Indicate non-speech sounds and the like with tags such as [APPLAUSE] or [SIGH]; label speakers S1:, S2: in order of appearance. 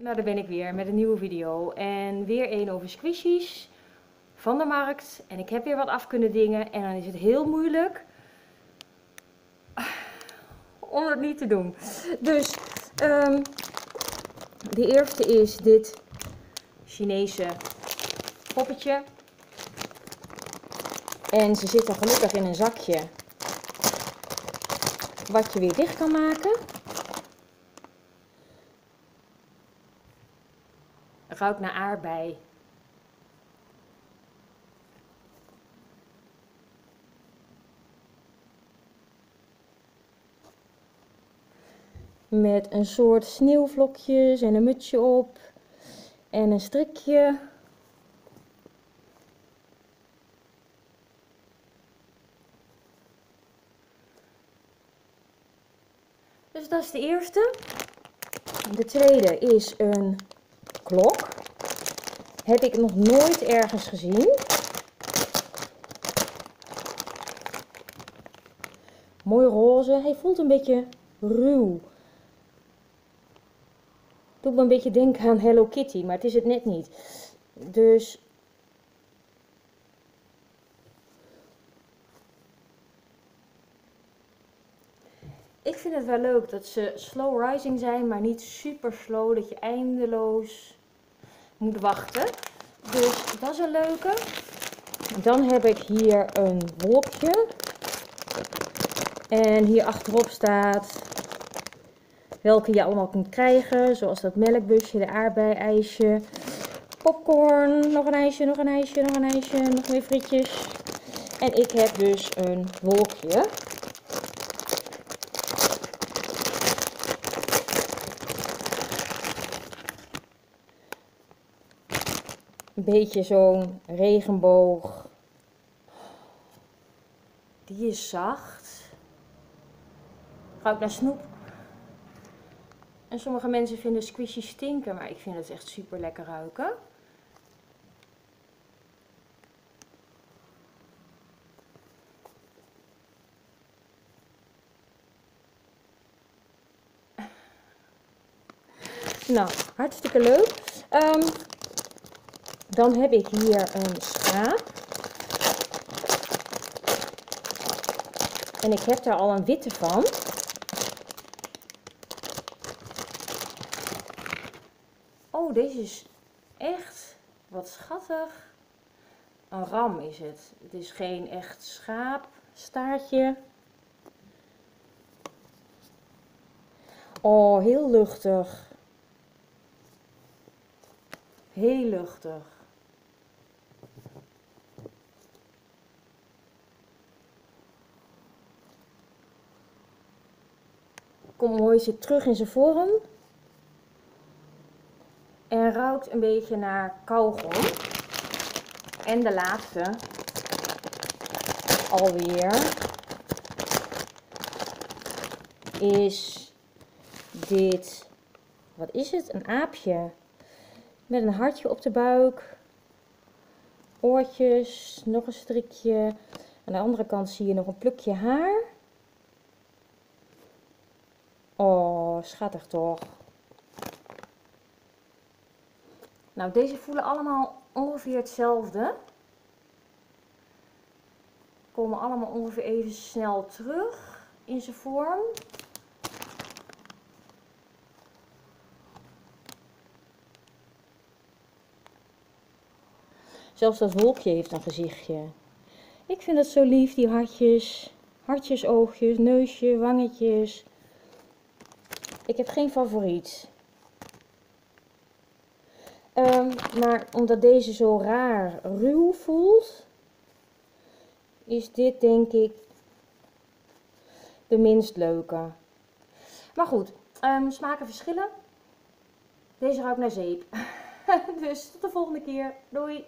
S1: Nou, daar ben ik weer met een nieuwe video. En weer een over squishies van de markt. En ik heb weer wat af kunnen dingen. En dan is het heel moeilijk om het niet te doen. Dus, um, de eerste is dit Chinese poppetje. En ze zitten gelukkig in een zakje wat je weer dicht kan maken. Ruikt naar aardbei. Met een soort sneeuwvlokjes en een mutsje op. En een strikje. Dus dat is de eerste. De tweede is een klok. Heb ik nog nooit ergens gezien. Mooi roze. Hij voelt een beetje ruw. Doet me een beetje denken aan Hello Kitty, maar het is het net niet. Dus ik vind het wel leuk dat ze slow rising zijn, maar niet super slow, dat je eindeloos moet wachten. Dus dat is een leuke. Dan heb ik hier een wolkje. En hier achterop staat welke je allemaal kunt krijgen. Zoals dat melkbusje, de aardbei-ijsje, popcorn, nog een ijsje, nog een ijsje, nog een ijsje, nog meer frietjes. En ik heb dus een wolkje. Een beetje zo'n regenboog. Die is zacht. Ruikt naar snoep. En sommige mensen vinden squishy stinken, maar ik vind het echt super lekker ruiken. Nou, hartstikke leuk. Um, dan heb ik hier een schaap. En ik heb daar al een witte van. Oh, deze is echt wat schattig. Een ram is het. Het is geen echt schaapstaartje. Oh, heel luchtig. Heel luchtig. Kom zit terug in zijn vorm. En ruikt een beetje naar kauwgom. En de laatste alweer is dit, wat is het? Een aapje met een hartje op de buik, oortjes, nog een strikje. Aan de andere kant zie je nog een plukje haar. Oh, schattig toch. Nou, deze voelen allemaal ongeveer hetzelfde. Komen allemaal ongeveer even snel terug in zijn vorm. Zelfs dat wolkje heeft een gezichtje. Ik vind het zo lief, die hartjes. Hartjes, oogjes, neusje, wangetjes. Ik heb geen favoriet. Um, maar omdat deze zo raar ruw voelt, is dit denk ik de minst leuke. Maar goed, um, smaken verschillen. Deze ruikt naar zeep. [LAUGHS] dus tot de volgende keer. Doei!